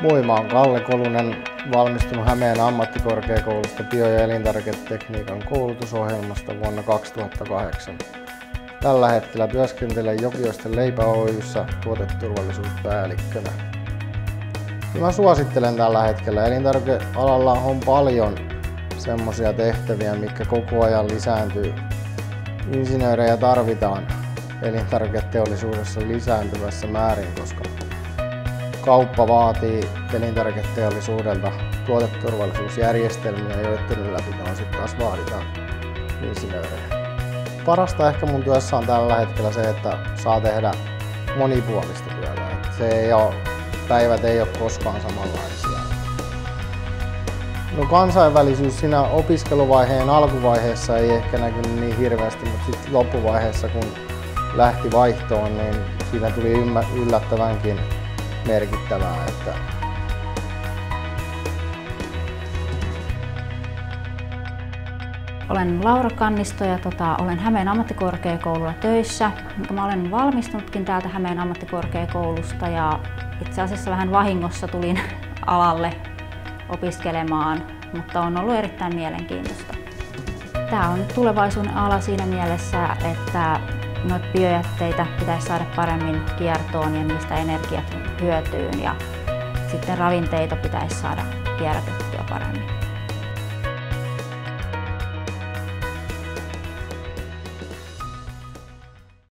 Moi, mä oon Kalle Kolunen, valmistunut Hämeen ammattikorkeakoulusta bio- ja elintarviketekniikan koulutusohjelmasta vuonna 2008. Tällä hetkellä työskentelen Jokioisten leipä Oyssä tuoteturvallisuuspäällikkönä. Mä suosittelen tällä hetkellä. Elintarvikealalla on paljon semmoisia tehtäviä, mikä koko ajan lisääntyy. Insinöörejä tarvitaan elintarviketeollisuudessa lisääntyvässä määrin, koska kauppa vaatii elintarviketeollisuudelta tuoteturvallisuusjärjestelmiä, joiden ylläpitoon sitten taas vaaditaan insinöörejä. Parasta ehkä mun työssä on tällä hetkellä se, että saa tehdä monipuolista työtä. Se ei ole, päivät ei ole koskaan samanlaisia. No kansainvälisyys siinä opiskeluvaiheen alkuvaiheessa ei ehkä näkynyt niin hirveästi, mutta sitten loppuvaiheessa kun lähti vaihtoon, niin siinä tuli yllättävänkin merkittävää. Että Olen Laura Kannisto ja tota, olen Hämeen ammattikorkeakoululla töissä. Mä olen valmistunutkin täältä Hämeen ammattikorkeakoulusta ja itse asiassa vähän vahingossa tulin alalle opiskelemaan, mutta on ollut erittäin mielenkiintoista. Tämä on tulevaisuuden ala siinä mielessä, että noita biojätteitä pitäisi saada paremmin kiertoon ja niistä energiat hyötyyn ja sitten ravinteita pitäisi saada kierrätettyä paremmin.